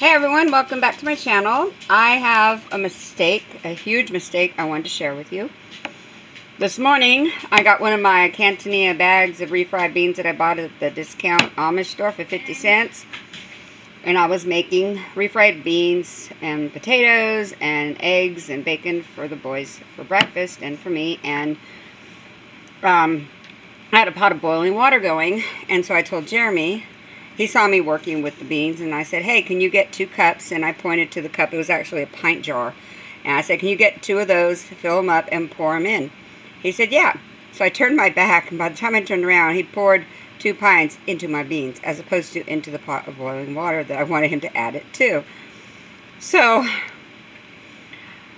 Hey everyone, welcome back to my channel. I have a mistake, a huge mistake I wanted to share with you. This morning, I got one of my Cantonia bags of refried beans that I bought at the discount Amish store for 50 cents. And I was making refried beans and potatoes and eggs and bacon for the boys for breakfast and for me. And um, I had a pot of boiling water going. And so I told Jeremy, he saw me working with the beans and I said, hey, can you get two cups? And I pointed to the cup. It was actually a pint jar. And I said, can you get two of those, fill them up, and pour them in? He said, yeah. So I turned my back, and by the time I turned around, he poured two pints into my beans, as opposed to into the pot of boiling water that I wanted him to add it to. So,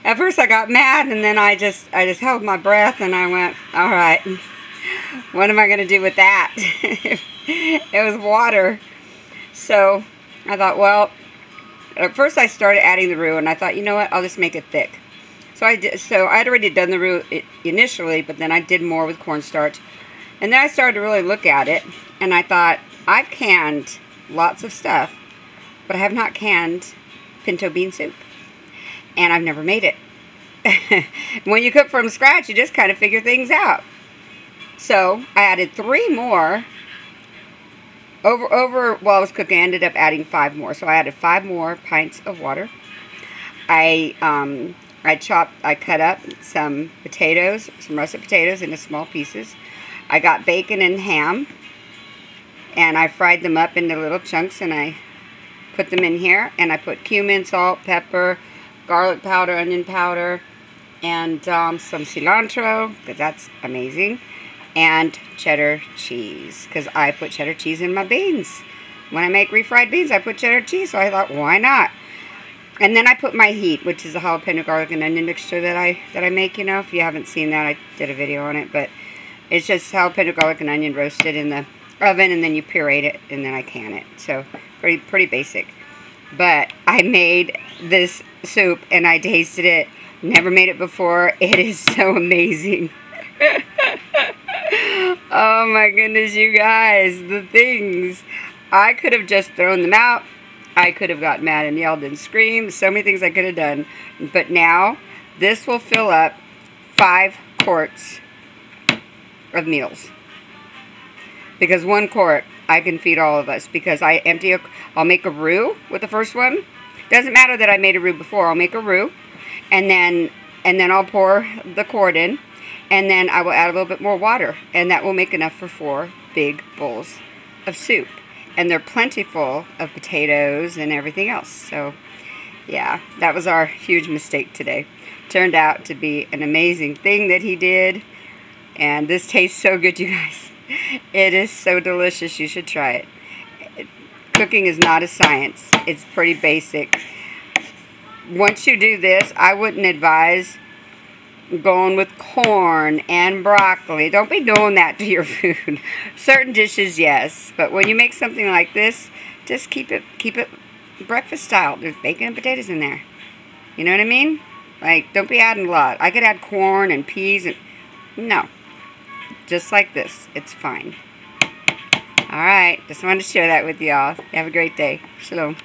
at first I got mad, and then I just, I just held my breath, and I went, all right, what am I going to do with that? it was water. So I thought, well, at first I started adding the roux, and I thought, you know what, I'll just make it thick. So I did. So I had already done the roux initially, but then I did more with cornstarch, and then I started to really look at it, and I thought, I've canned lots of stuff, but I have not canned pinto bean soup, and I've never made it. when you cook from scratch, you just kind of figure things out. So I added three more over, over while I was cooking, I ended up adding five more. So I added five more pints of water. I, um, I chopped, I cut up some potatoes, some russet potatoes into small pieces. I got bacon and ham. And I fried them up into little chunks and I put them in here. And I put cumin, salt, pepper, garlic powder, onion powder, and um, some cilantro, because that's amazing and cheddar cheese because I put cheddar cheese in my beans. When I make refried beans, I put cheddar cheese, so I thought, why not? And then I put my heat, which is a jalapeno garlic and onion mixture that I that I make. You know, if you haven't seen that, I did a video on it, but it's just jalapeno garlic and onion roasted in the oven, and then you pureed it, and then I can it. So pretty pretty basic. But I made this soup, and I tasted it. Never made it before. It is so amazing. oh my goodness, you guys, the things. I could have just thrown them out. I could have got mad and yelled and screamed. So many things I could have done. But now, this will fill up five quarts of meals. Because one quart, I can feed all of us. Because I empty, a, I'll make a roux with the first one. Doesn't matter that I made a roux before. I'll make a roux. And then, and then I'll pour the quart in and then I will add a little bit more water, and that will make enough for four big bowls of soup. And they're plentiful of potatoes and everything else. So, yeah, that was our huge mistake today. Turned out to be an amazing thing that he did. And this tastes so good, you guys. It is so delicious. You should try it. Cooking is not a science. It's pretty basic. Once you do this, I wouldn't advise going with corn and broccoli. Don't be doing that to your food. Certain dishes, yes, but when you make something like this, just keep it keep it breakfast style. There's bacon and potatoes in there. You know what I mean? Like, don't be adding a lot. I could add corn and peas and no. Just like this. It's fine. Alright, just wanted to share that with y'all. Have a great day. Shalom.